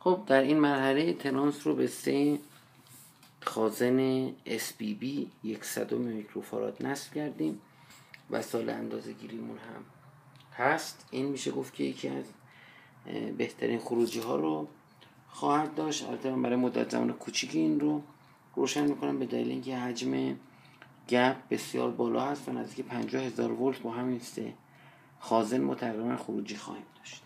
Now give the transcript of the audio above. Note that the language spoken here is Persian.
خب در این مرحله ترانس رو به سه خازن SBB یک میکروفاراد نصب کردیم و سال اندازه گیریمون هم هست. این میشه گفت که یکی از بهترین خروجی ها رو خواهد داشت. البته برای مدت زمان کوچیکی این رو روشن می‌کنم به دلیل اینکه حجم گپ بسیار بالا هست و نزدیک 50 هزار ولت با همین سه خازن ما تقریبا خروجی خواهیم داشت.